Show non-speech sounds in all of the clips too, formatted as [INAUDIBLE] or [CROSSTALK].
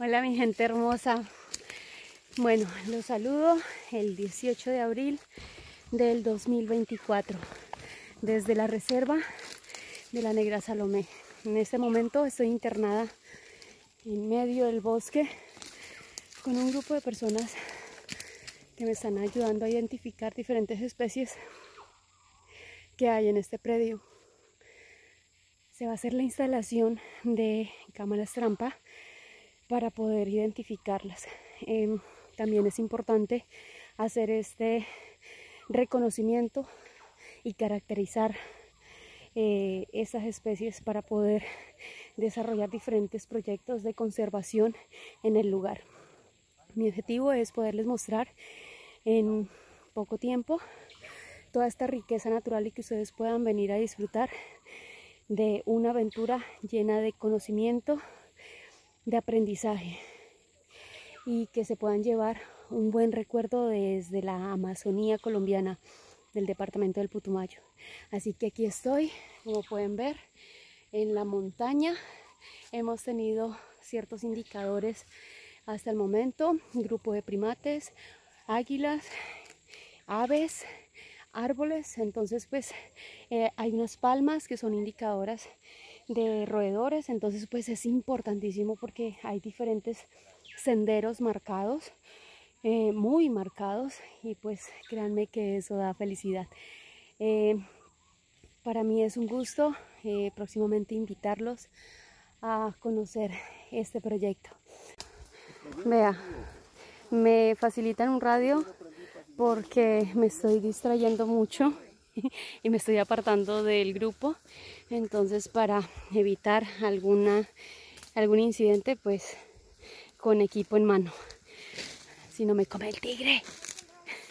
Hola mi gente hermosa. Bueno, los saludo el 18 de abril del 2024 desde la reserva de la Negra Salomé. En este momento estoy internada en medio del bosque con un grupo de personas que me están ayudando a identificar diferentes especies que hay en este predio. Se va a hacer la instalación de cámaras trampa para poder identificarlas. Em, también es importante hacer este reconocimiento y caracterizar eh, estas especies para poder desarrollar diferentes proyectos de conservación en el lugar. Mi objetivo es poderles mostrar en poco tiempo toda esta riqueza natural y que ustedes puedan venir a disfrutar de una aventura llena de conocimiento, de aprendizaje y que se puedan llevar un buen recuerdo desde la Amazonía colombiana del departamento del Putumayo. Así que aquí estoy, como pueden ver, en la montaña. Hemos tenido ciertos indicadores hasta el momento, grupo de primates, águilas, aves, árboles. Entonces, pues eh, hay unas palmas que son indicadoras de roedores, entonces pues es importantísimo porque hay diferentes senderos marcados, eh, muy marcados y pues créanme que eso da felicidad. Eh, para mí es un gusto eh, próximamente invitarlos a conocer este proyecto. Vea, me facilitan un radio porque me estoy distrayendo mucho [LAUGHS] y me estoy apartando del grupo. Entonces para evitar alguna, algún incidente, pues con equipo en mano. Si no me come el tigre.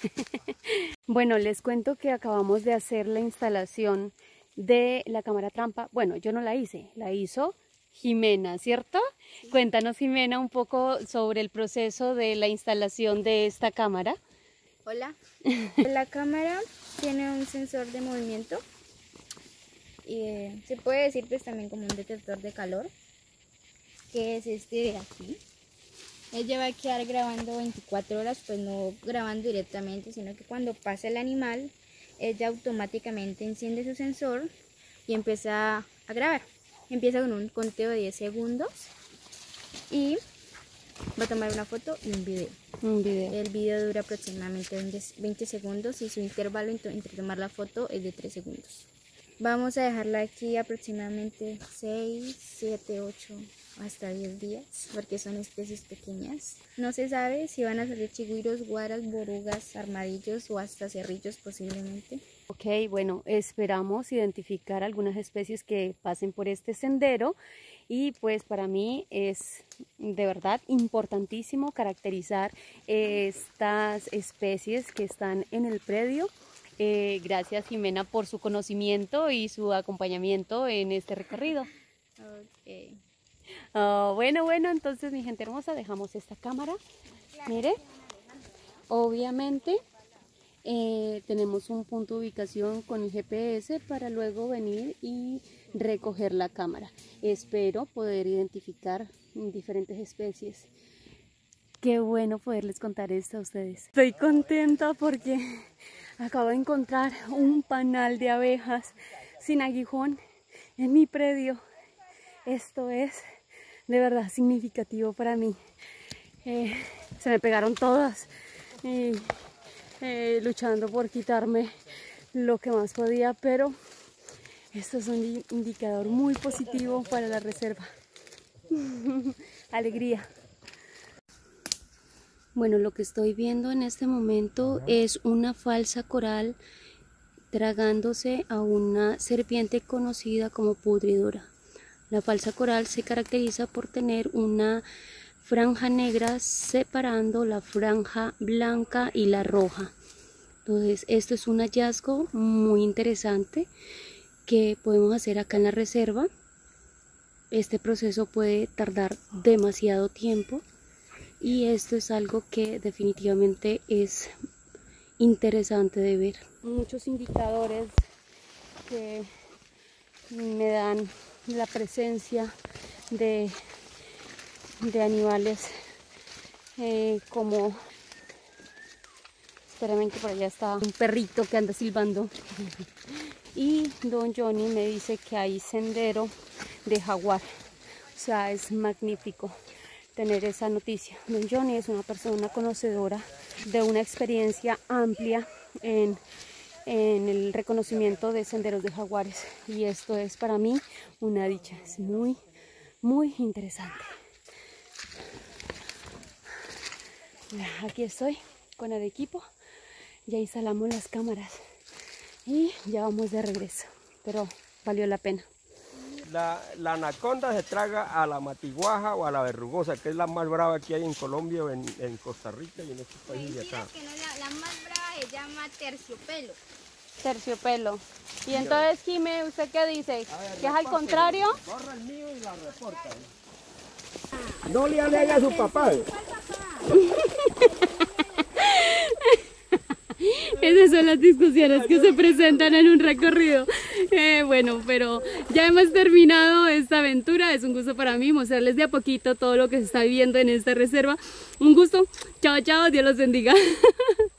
[LAUGHS] bueno, les cuento que acabamos de hacer la instalación de la cámara trampa. Bueno, yo no la hice, la hizo Jimena, ¿cierto? Cuéntanos, Jimena, un poco sobre el proceso de la instalación de esta cámara. Hola. [LAUGHS] La cámara tiene un sensor de movimiento y eh, se puede decir pues también como un detector de calor que es este de aquí. Ella va a quedar grabando 24 horas, pues no grabando directamente, sino que cuando pasa el animal, ella automáticamente enciende su sensor y empieza a grabar. Empieza con un conteo de 10 segundos y va a tomar una foto y un video. Un video. El video dura aproximadamente 20 segundos y su intervalo entre tomar la foto es de 3 segundos. Vamos a dejarla aquí aproximadamente 6, 7, 8, hasta 10 días, porque son especies pequeñas. No se sabe si van a salir chigüiros, guaras, borugas, armadillos o hasta cerrillos posiblemente. Ok, bueno, esperamos identificar algunas especies que pasen por este sendero y pues para mí es de verdad importantísimo caracterizar estas especies que están en el predio. Eh, gracias Jimena por su conocimiento y su acompañamiento en este recorrido. Okay. Oh, bueno, bueno, entonces mi gente hermosa, dejamos esta cámara. Mire, obviamente eh, tenemos un punto de ubicación con el GPS para luego venir y recoger la cámara. Espero poder identificar diferentes especies. Qué bueno poderles contar esto a ustedes. Estoy contenta porque acabo de encontrar un panal de abejas sin aguijón en mi predio. Esto es de verdad significativo para mí. Eh, se me pegaron todas eh, luchando por quitarme lo que más podía, pero esto es un indicador muy positivo para la reserva. [LAUGHS] Alegría. Bueno, lo que estoy viendo en este momento es una falsa coral tragándose a una serpiente conocida como pudridora. La falsa coral se caracteriza por tener una franja negra separando la franja blanca y la roja. Entonces, esto es un hallazgo muy interesante que podemos hacer acá en la reserva. Este proceso puede tardar demasiado tiempo y esto es algo que definitivamente es interesante de ver. Muchos indicadores que me dan la presencia de, de animales eh, como espérame que por allá está un perrito que anda silbando. [LAUGHS] Y don Johnny me dice que hay sendero de jaguar. O sea es magnífico tener esa noticia. Don Johnny es una persona conocedora de una experiencia amplia en en el reconocimiento de senderos de jaguares. Y esto es para mí una dicha, es muy, muy interesante. Aquí estoy con el equipo, ya instalamos las cámaras y ya vamos de regreso, pero valió la pena. La, anaconda se traga a la matiguaja o a la verrugosa, que es la más brava que hay en Colombia o en, Costa Rica y en estos países de acá. Que no, la, la más brava se llama terciopelo. Terciopelo. Y entonces, Jime, ¿usted qué dice? ¿Que es al contrario? Borra el mío y la reporta. No le alega a su papá. [LAUGHS] Esas son las discusiones que se presentan en un recorrido. Eh, bueno, pero ya hemos terminado esta aventura. Es un gusto para mí mostrarles de a poquito todo lo que se está viviendo en esta reserva. Un gusto. Chao, chao. Dios los bendiga. [LAUGHS]